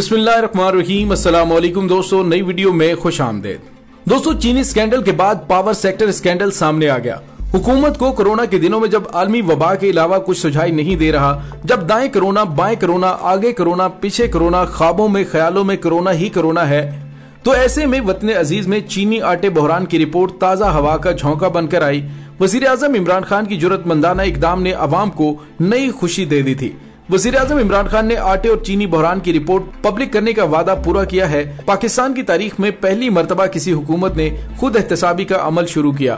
بسم اللہ الرحمن الرحیم، السلام علیکم دوستو، نئی ویڈیو میں خوش آمدید۔ دوستو، چینی سکینڈل کے بعد پاور سیکٹر سکینڈل سامنے آ گیا۔ حکومت کو کرونا کے دنوں میں جب عالمی وبا کے علاوہ کچھ سجھائی نہیں دے رہا، جب دائیں کرونا، بائیں کرونا، آگے کرونا، پیچھے کرونا، خوابوں میں، خیالوں میں کرونا ہی کرونا ہے، تو ایسے میں وطن عزیز میں چینی آٹے بحران کی رپورٹ تازہ ہوا کا جھونکا بن کر آئی۔ وزیر اعظم عمران خان کی جرت مندانہ اقدام نے عوام کو نئی خوشی دے دی تھی۔ وزیر اعظم عمران خان نے آٹے اور چینی بحران کی رپورٹ پبلک کرنے کا وعدہ پورا کیا ہے۔ پاکستان کی تاریخ میں پہلی مرتبہ کسی حکومت نے خود احتسابی کا عمل شروع کیا۔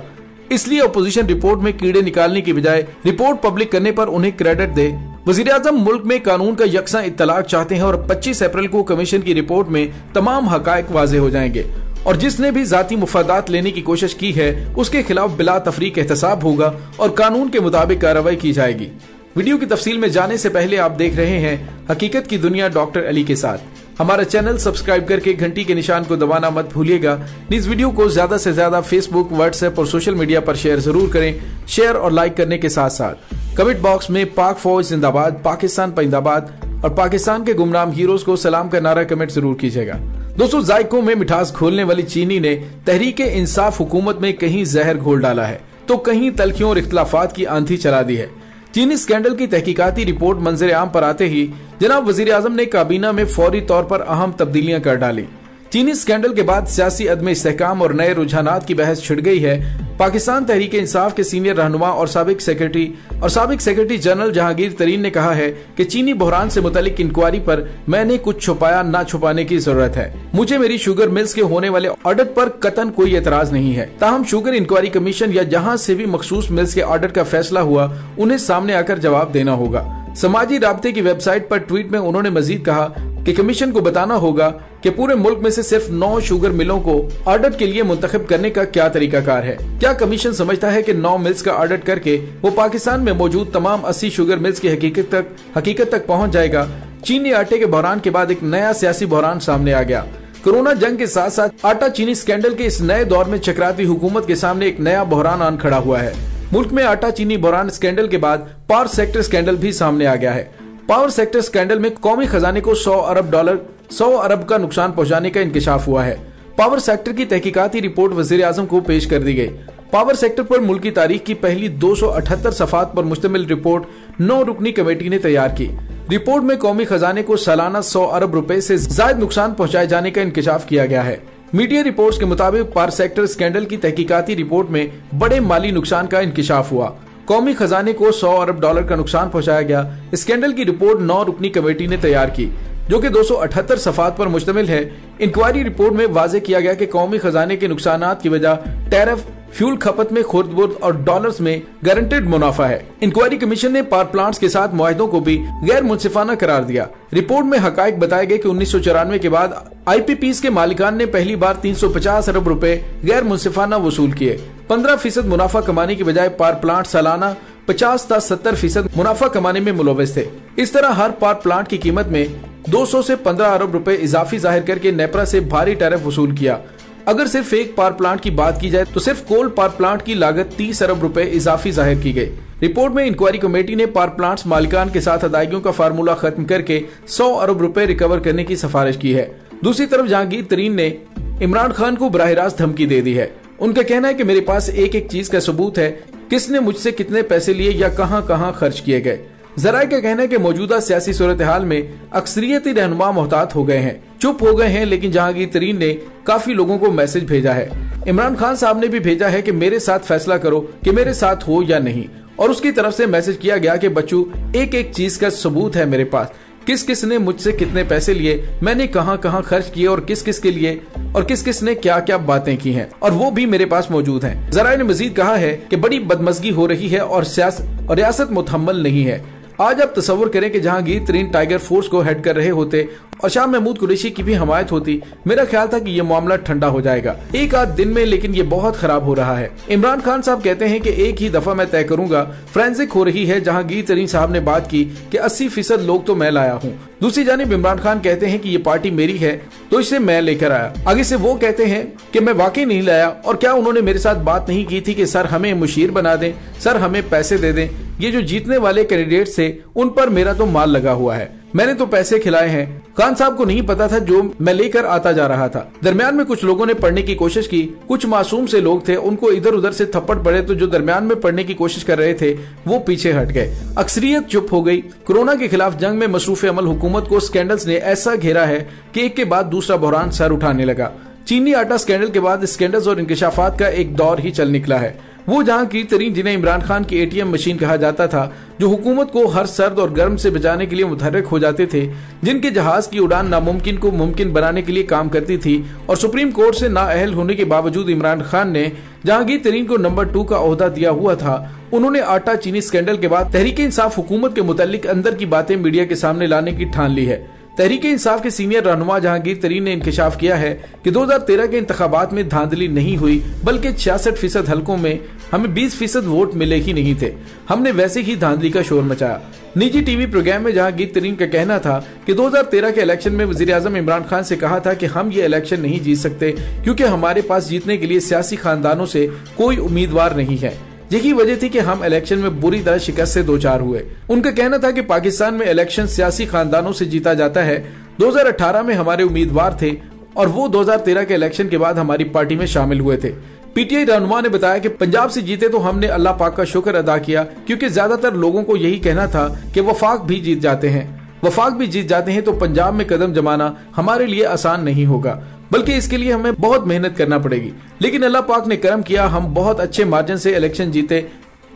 اس لیے اپوزیشن رپورٹ میں کیڑے نکالنے کی بجائے رپورٹ پبلک کرنے پر انہیں کریڈٹ دے۔ وزیر اعظم ملک میں قانون کا یکساں اطلاق چاہتے ہیں اور پچیس اپریل کو کمیشن کی رپورٹ میں تمام حقائق واضح ہو جائیں گے۔ اور جس نے بھی ذاتی مفادات لینے کی کوشش کی ہے، اس کے خلاف بلا تفریق احتساب ہوگا اور قانون کے مطابق کارروائی کی جائے گی۔ ویڈیو کی تفصیل میں جانے سے پہلے آپ دیکھ رہے ہیں حقیقت کی دنیا ڈاکٹر علی کے ساتھ۔ ہمارا چینل سبسکرائب کر کے گھنٹی کے نشان کو دبانا مت بھولیے گا۔ اس ویڈیو کو زیادہ سے زیادہ فیس بک واٹس ایپ اور سوشل میڈیا پر شیئر ضرور کریں۔ شیئر اور لائک کرنے کے ساتھ ساتھ۔ کمنٹ باکس میں پاک فوج زندہ باد، پاکستان پائند آباد اور پاکستان کے گمنام ہیروز کو سلام کا نعرہ کمنٹ ضرور کیجیے گا۔ دوستو، ذائقوں میں مٹھاس کھولنے والی چینی نے تحریک انصاف حکومت میں کہیں زہر گھول ڈالا ہے۔ تو کہیں تلخیوں اور اختلافات کی آندھی چلا دی ہے۔ چینی سکینڈل کی تحقیقاتی رپورٹ منظر عام پر آتے ہی جناب وزیر اعظم نے کابینہ میں فوری طور پر اہم تبدیلیاں کر ڈالی۔ چینی سکینڈل کے بعد سیاسی عدم استحکام اور نئے رجحانات کی بحث چھڑ گئی ہے۔ پاکستان تحریک انصاف کے سینئر رہنما اور سابق سیکرٹری اور سابق سیکرٹری جنرل جہانگیر ترین نے کہا ہے کہ چینی بحران سے متعلق انکوائری پر میں نے کچھ چھپایا نہ چھپانے کی ضرورت ہے۔ مجھے میری شوگر ملز کے ہونے والے آڈٹ پر قطن کوئی اعتراض نہیں ہے۔ تاہم شوگر انکوائری کمیشن یا جہاں سے بھی مخصوص ملز کے آڈٹ کا فیصلہ ہوا، انہیں سامنے آ کر جواب دینا ہوگا۔ سماجی رابطے کی ویب سائٹ پر ٹویٹ میں انہوں نے مزید کہا کہ کمیشن کو بتانا ہوگا کہ پورے ملک میں سے صرف نو شوگر ملوں کو آڈٹ کے لیے منتخب کرنے کا کیا طریقہ کار ہے۔ کیا کمیشن سمجھتا ہے کہ نو ملز کا آڈٹ کر کے وہ پاکستان میں موجود تمام اسی شوگر ملز کی حقیقت تک حقیقت تک پہنچ جائے گا۔ چینی آٹے کے بحران کے بعد ایک نیا سیاسی بحران سامنے آ گیا۔ کرونا جنگ کے ساتھ ساتھ آٹا چینی سکینڈل کے اس نئے دور میں چکراتی حکومت کے سامنے ایک نیا بحران آن کھڑا ہوا ہے۔ ملک میں آٹا چینی بوران سکینڈل کے بعد پاور سیکٹر سکینڈل بھی سامنے آ گیا ہے۔ پاور سیکٹر سکینڈل میں قومی خزانے کو سو ارب ڈالر، سو ارب کا نقصان پہنچانے کا انکشاف ہوا ہے۔ پاور سیکٹر کی تحقیقاتی رپورٹ وزیر اعظم کو پیش کر دی گئی۔ پاور سیکٹر پر ملکی تاریخ کی پہلی دو سو اٹھتر صفات پر مشتمل رپورٹ نو رکنی کمیٹی نے تیار کی۔ رپورٹ میں قومی خزانے کو سالانہ سو ارب روپے سے زائد نقصان پہنچائے جانے کا انکشاف کیا گیا ہے۔ میڈیا رپورٹس کے مطابق پار سیکٹر سکینڈل کی تحقیقاتی رپورٹ میں بڑے مالی نقصان کا انکشاف ہوا۔ قومی خزانے کو سو ارب ڈالر کا نقصان پہنچایا گیا۔ اسکینڈل کی رپورٹ نو رکنی کمیٹی نے تیار کی، جو کہ دو سو اٹھتر صفات پر مشتمل ہے۔ انکوائری رپورٹ میں واضح کیا گیا کہ قومی خزانے کے نقصانات کی وجہ ٹیرف، فیول کھپت میں خورد برد اور ڈالرز میں گارنٹیڈ منافع ہے۔ انکوائری کمیشن نے پار پلانٹس کے ساتھ معاہدوں کو بھی غیر منصفانہ قرار دیا۔ رپورٹ میں حقائق بتائے گئے کہ انیس سو چورانوے کے بعد آئی پی پیز کے مالکان نے پہلی بار تین سو پچاس ارب روپے غیر منصفانہ وصول کیے۔ پندرہ فیصد منافع کمانے کی بجائے پار پلانٹ سالانہ پچاس تا ستر فیصد منافع کمانے میں ملوث تھے۔ اس طرح ہر پار پلانٹ کی قیمت میں دو سو سے پندرہ ارب روپے اضافی ظاہر کر کے نیپرا سے بھاری ٹیرف وصول کیا۔ اگر صرف ایک پار پلانٹ کی بات کی جائے تو صرف کول پار پلانٹ کی لاگت تیس ارب روپے اضافی ظاہر کی گئی۔ رپورٹ میں انکوائری کمیٹی نے پار پلانٹس مالکان کے ساتھ ادائیگیوں کا فارمولا ختم کر کے سو ارب روپے ریکور کرنے کی سفارش کی ہے۔ دوسری طرف جہانگیر ترین نے عمران خان کو براہ راست دھمکی دے دی ہے۔ ان کا کہنا ہے کہ میرے پاس ایک ایک چیز کا ثبوت ہے۔ کس نے مجھ سے کتنے پیسے لیے یا کہاں کہاں خرچ کیے گئے؟ ذرائع کا کہنا ہے کہ موجودہ سیاسی صورتحال میں اکثریتی رہنما محتاط ہو گئے ہیں۔ چپ ہو گئے ہیں، لیکن جہانگیر ترین نے کافی لوگوں کو میسج بھیجا ہے۔ عمران خان صاحب نے بھی بھیجا ہے کہ میرے ساتھ فیصلہ کرو کہ میرے ساتھ ہو یا نہیں۔ اور اس کی طرف سے میسج کیا گیا کہ بچو، ایک ایک چیز کا ثبوت ہے میرے پاس۔ کس کس نے مجھ سے کتنے پیسے لیے؟ میں نے کہاں کہاں خرچ کیے اور کس کس کے لیے؟ اور کس کس نے کیا کیا باتیں کی ہیں؟ اور وہ بھی میرے پاس موجود ہیں۔ ذرائع نے مزید کہا ہے کہ بڑی بدمزگی ہو رہی ہے اور سیاست اور ریاست متحمل نہیں ہے۔ آج آپ تصور کریں کہ جہاں گیر ترین ٹائیگر فورس کو ہیڈ کر رہے ہوتے اور شاہ محمود قریشی کی بھی حمایت ہوتی، میرا خیال تھا کہ یہ معاملہ ٹھنڈا ہو جائے گا۔ ایک آدھ دن میں، لیکن یہ بہت خراب ہو رہا ہے۔ عمران خان صاحب کہتے ہیں کہ ایک ہی دفعہ میں طے کروں گا، فرینزک ہو رہی ہے، جہاں گیر ترین صاحب نے بات کی کہ اسی فیصد لوگ تو میں لایا ہوں۔ دوسری جانب عمران خان کہتے ہیں کہ یہ پارٹی میری ہے، تو اسے میں لے کر آیا۔ آگے سے وہ کہتے ہیں کہ میں واقعی نہیں لایا اور کیا انہوں نے میرے ساتھ بات نہیں کی تھی کہ سر ہمیں مشیر بنا دیں، سر ہمیں پیسے دے دیں۔ یہ جو جیتنے والے کینڈیڈیٹ سے ان پر میرا تو مال لگا ہوا ہے۔ میں نے تو پیسے کھلائے ہیں۔ خان صاحب کو نہیں پتا تھا جو میں لے کر آتا جا رہا تھا۔ درمیان میں کچھ لوگوں نے پڑھنے کی کوشش کی۔ کچھ معصوم سے لوگ تھے، ان کو ادھر ادھر سے تھپڑ پڑے تو جو درمیان میں پڑھنے کی کوشش کر رہے تھے، وہ پیچھے ہٹ گئے۔ اکثریت چپ ہو گئی۔ کرونا کے خلاف جنگ میں مصروف عمل حکومت کو سکینڈلز نے ایسا گھیرا ہے کہ ایک کے بعد دوسرا بحران سر اٹھانے لگا۔ چینی آٹا سکینڈل کے بعد سکینڈلز اور انکشافات کا ایک دور ہی چل نکلا ہے۔ وہ جہاں کی ترین جنہیں عمران خان کی اے ٹی ایم مشین کہا جاتا تھا، جو حکومت کو ہر سرد اور گرم سے بچانے کے لیے متحرک ہو جاتے تھے، جن کے جہاز کی اڑان ناممکن کو ممکن بنانے کے لیے کام کرتی تھی اور سپریم کورٹ سے نااہل ہونے کے باوجود عمران خان نے جہانگیر ترین کو نمبر ٹو کا عہدہ دیا ہوا تھا، انہوں نے آٹا چینی سکینڈل کے بعد تحریک انصاف حکومت کے متعلق اندر کی باتیں میڈیا کے سامنے لانے کی ٹھان لی ہے۔ تحریک انصاف کے سینئر رہنما جہانگیر ترین نے انکشاف کیا ہے کہ دو ہزار تیرہ کے انتخابات میں دھاندلی نہیں ہوئی، بلکہ چھیاسٹھ فیصد حلقوں میں ہمیں بیس فیصد ووٹ ملے ہی نہیں تھے۔ ہم نے ویسے ہی دھاندلی کا شور مچایا۔ نجی ٹی وی پروگرام میں جہانگیر ترین کا کہنا تھا کہ دو ہزار تیرہ کے الیکشن میں وزیر اعظم عمران خان سے کہا تھا کہ ہم یہ الیکشن نہیں جیت سکتے، کیونکہ ہمارے پاس جیتنے کے لیے سیاسی خاندانوں سے کوئی امیدوار نہیں ہے۔ یہی وجہ تھی کہ ہم الیکشن میں بری طرح شکست سے دوچار ہوئے۔ ان کا کہنا تھا کہ پاکستان میں الیکشن سیاسی خاندانوں سے جیتا جاتا ہے۔ دو ہزار اٹھارہ میں ہمارے امیدوار تھے اور وہ دو ہزار تیرہ کے الیکشن کے بعد ہماری پارٹی میں شامل ہوئے تھے۔ پی ٹی آئی رہنما نے بتایا کہ پنجاب سے جیتے تو ہم نے اللہ پاک کا شکر ادا کیا کیونکہ زیادہ تر لوگوں کو یہی کہنا تھا کہ وفاق بھی جیت جاتے ہیں۔ وفاق بھی جیت جاتے ہیں تو پنجاب میں قدم جمانا ہمارے لیے آسان نہیں ہوگا۔ بلکہ اس کے لیے ہمیں بہت محنت کرنا پڑے گی۔ لیکن اللہ پاک نے کرم کیا، ہم بہت اچھے مارجن سے الیکشن جیتے۔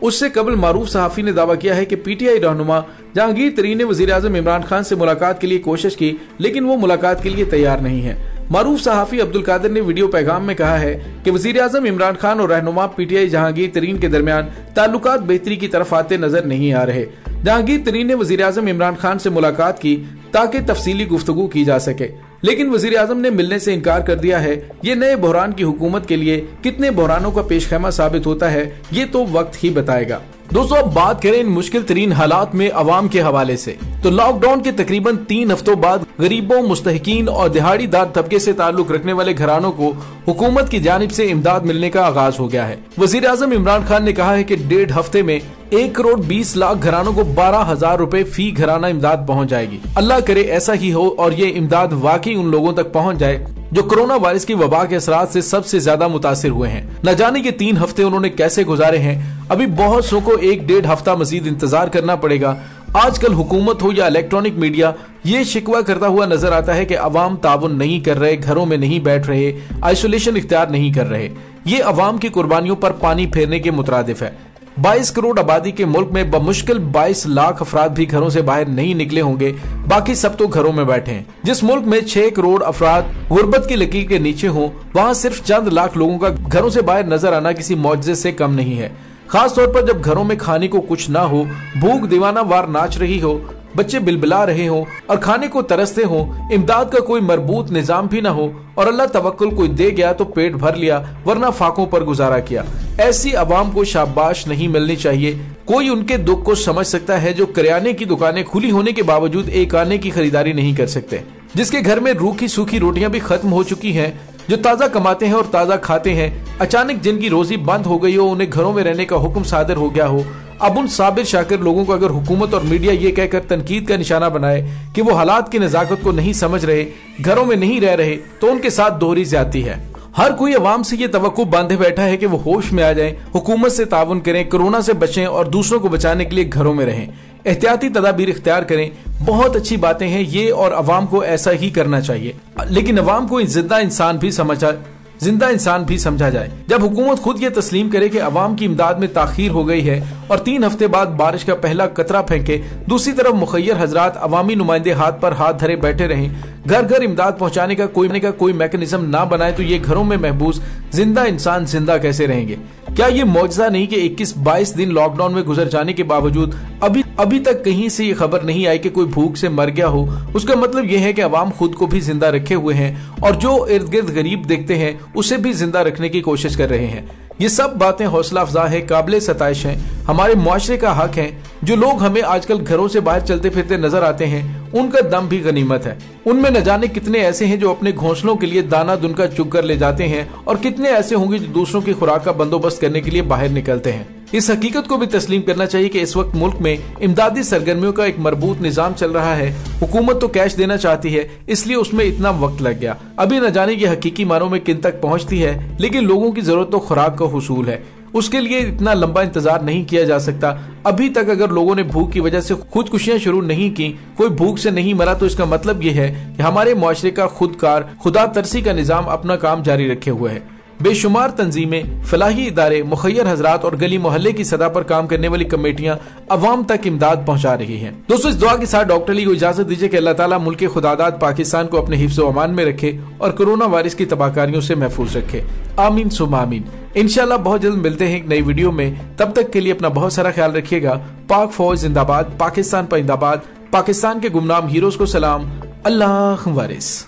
اس سے قبل معروف صحافی نے دعویٰ کیا ہے کہ پی ٹی آئی رہنما جہانگیر ترین نے وزیر اعظم عمران خان سے ملاقات کے لیے کوشش کی، لیکن وہ ملاقات کے لیے تیار نہیں ہے معروف صحافی عبد القادر نے ویڈیو پیغام میں کہا ہے کہ وزیر اعظم عمران خان اور رہنما پی ٹی آئی جہانگیر ترین کے درمیان تعلقات بہتری کی طرف آتے نظر نہیں آ رہے۔ جہانگیر ترین نے وزیر اعظم عمران خان سے ملاقات کی تاکہ تفصیلی گفتگو کی جا سکے۔ لیکن وزیر اعظم نے ملنے سے انکار کر دیا ہے، یہ نئے بحران کی حکومت کے لیے کتنے بحرانوں کا پیش خیمہ ثابت ہوتا ہے، یہ تو وقت ہی بتائے گا۔ دوستو اب بات کریں ان مشکل ترین حالات میں عوام کے حوالے سے۔ تو لاک ڈاؤن کے تقریباً تین ہفتوں بعد غریبوں مستحقین اور دہاڑی دار طبقے سے تعلق رکھنے والے گھرانوں کو حکومت کی جانب سے امداد ملنے کا آغاز ہو گیا ہے۔ وزیر اعظم عمران خان نے کہا ہے کہ ڈیڑھ ہفتے میں ایک کروڑ بیس لاکھ گھرانوں کو بارہ ہزار روپے فی گھرانہ امداد پہنچ جائے گی۔ اللہ کرے ایسا ہی ہو اور یہ امداد واقعی ان لوگوں تک پہنچ جائے جو کرونا وائرس کی وبا کے اثرات سے سب سے زیادہ متاثر ہوئے ہیں۔ نہ جانے کے تین ہفتے انہوں نے کیسے گزارے ہیں۔ ابھی بہت سو کو ایک ڈیڑھ ہفتہ مزید انتظار کرنا پڑے گا۔ آج کل حکومت ہو یا الیکٹرانک میڈیا یہ شکوہ کرتا ہوا نظر آتا ہے کہ عوام تعاون نہیں کر رہے، گھروں میں نہیں بیٹھ رہے آئسولیشن اختیار نہیں کر رہے۔ یہ عوام کی قربانیوں پر پانی پھیرنے کے مترادف ہے۔ بائیس کروڑ آبادی کے ملک میں بمشکل بائیس لاکھ افراد بھی گھروں سے باہر نہیں نکلے ہوں گے۔ باقی سب تو گھروں میں بیٹھے ہیں۔ جس ملک میں چھ کروڑ افراد غربت کی لکیر کے نیچے ہوں، وہاں صرف چند لاکھ لوگوں کا گھروں سے باہر نظر آنا کسی معجزے سے کم نہیں ہے۔ خاص طور پر جب گھروں میں کھانے کو کچھ نہ ہو، بھوک دیوانہ وار ناچ رہی ہو بچے بلبلا رہے ہوں اور کھانے کو ترستے ہوں، امداد کا کوئی مربوط نظام بھی نہ ہو اور اللہ توکل کوئی دے گیا تو پیٹ بھر لیا، ورنہ فاقوں پر گزارا کیا۔ ایسی عوام کو شاباش نہیں ملنی چاہیے۔ کوئی ان کے دکھ کو سمجھ سکتا ہے جو کریانے کی دکانیں کھلی ہونے کے باوجود ایک آنے کی خریداری نہیں کر سکتے۔ جس کے گھر میں روکھی سوکھی روٹیاں بھی ختم ہو چکی ہیں، جو تازہ کماتے ہیں اور تازہ کھاتے ہیں، اچانک جن کی روزی بند ہو گئی ہو، انہیں گھروں میں رہنے کا حکم صادر ہو گیا ہو۔ اب ان صابر شاکر لوگوں کو اگر حکومت اور میڈیا یہ کہہ کر تنقید کا نشانہ بنائے کہ وہ حالات کی نزاکت کو نہیں سمجھ رہے، گھروں میں نہیں رہ رہے، تو ان کے ساتھ دوہری زیادتی ہے۔ ہر کوئی عوام سے یہ توقع باندھے بیٹھا ہے کہ وہ ہوش میں آ جائیں، حکومت سے تعاون کریں، کرونا سے بچیں اور دوسروں کو بچانے کے لیے گھروں میں رہیں۔ احتیاطی تدابیر اختیار کریں۔ بہت اچھی باتیں ہیں، یہ اور عوام کو ایسا ہی کرنا چاہیے۔ لیکن عوام کو زندہ انسان بھی سمجھا زندہ انسان بھی سمجھا جائے۔ جب حکومت خود یہ تسلیم کرے کہ عوام کی امداد میں تاخیر ہو گئی ہے اور تین ہفتے بعد بارش کا پہلا قطرہ پھینکے، دوسری طرف مخیر حضرات عوامی نمائندے ہاتھ پر ہاتھ دھرے بیٹھے رہیں۔ گھر گھر امداد پہنچانے کا، کوئی کا کوئی میکنزم نہ بنائے تو یہ گھروں میں محبوس زندہ انسان زندہ کیسے رہیں گے؟ کیا یہ معجزہ نہیں کہ اکیس بائیس دن لاک ڈاؤن میں گزر جانے کے باوجود ابھی ابھی تک کہیں سے یہ خبر نہیں آئی کہ کوئی بھوک سے مر گیا ہو؟ اس کا مطلب یہ ہے کہ عوام خود کو بھی زندہ رکھے ہوئے ہیں اور جو ارد گرد غریب دیکھتے ہیں، اسے بھی زندہ رکھنے کی کوشش کر رہے ہیں۔ یہ سب باتیں حوصلہ افزا ہے قابل ستائش ہیں۔ ہمارے معاشرے کا حق ہے جو لوگ ہمیں آج کل گھروں سے باہر چلتے پھرتے نظر آتے ہیں، ان کا دم بھی غنیمت ہے۔ ان میں نہ جانے کتنے ایسے ہیں جو اپنے گھونسلوں کے لیے دانا دن کا چگ کر لے جاتے ہیں اور کتنے ایسے ہوں گے جو دوسروں کی خوراک کا بندوبست کرنے کے لیے باہر نکلتے ہیں۔ اس حقیقت کو بھی تسلیم کرنا چاہیے کہ اس وقت ملک میں امدادی سرگرمیوں کا ایک مربوط نظام چل رہا ہے۔ حکومت تو کیش دینا چاہتی ہے، اس لیے اس میں اتنا وقت لگ گیا۔ ابھی نہ جانے کی حقیقی مانوں میں کن تک پہنچتی ہے، لیکن لوگوں کی ضرورت تو خوراک کا حصول ہے۔ اس کے لیے اتنا لمبا انتظار نہیں کیا جا سکتا۔ ابھی تک اگر لوگوں نے بھوک کی وجہ سے خودکشیاں شروع نہیں کی کوئی بھوک سے نہیں مرا، تو اس کا مطلب یہ ہے کہ ہمارے معاشرے کا خودکار، خدا ترسی کا نظام اپنا کام جاری رکھے ہوئے ہے۔ بے شمار تنظیمیں، فلاحی ادارے، مخیر حضرات اور گلی محلے کی سطح پر کام کرنے والی کمیٹیاں عوام تک امداد پہنچا رہی ہیں۔ دوستو، اس دعا کے ساتھ ڈاکٹر لی کو اجازت دیجیے کہ اللہ تعالیٰ ملک خدادات پاکستان کو اپنے حفظ و امان میں رکھے اور کرونا وائرس کی تباہ کاریوں سے محفوظ رکھے۔ آمین سم آمین۔ انشاءاللہ بہت جلد ملتے ہیں ایک نئی ویڈیو میں۔ تب تک کے لیے اپنا بہت سارا خیال رکھیے گا۔ پاک فوج زندہ باد، پاکستان پائندہ باد پاکستان کے گمنام ہیروز کو سلام۔ اللہ وارث